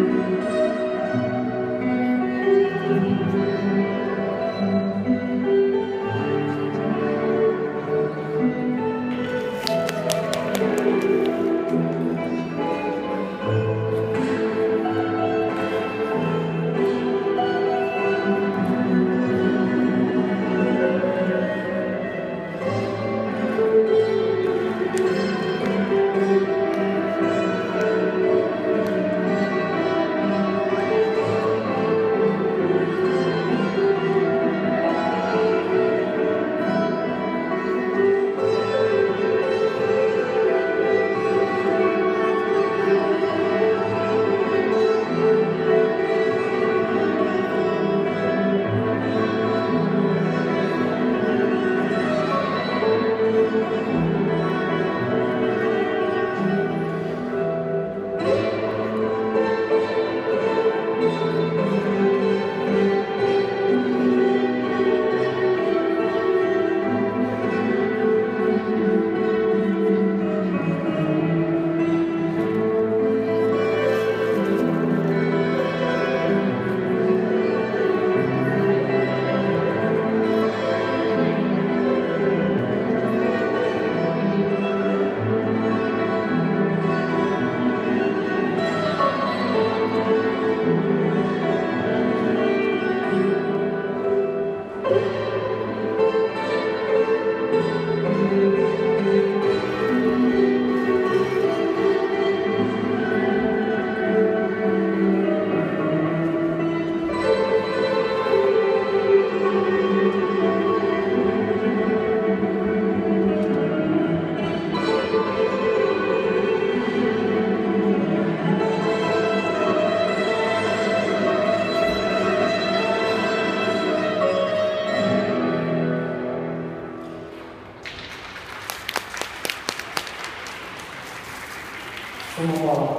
Thank for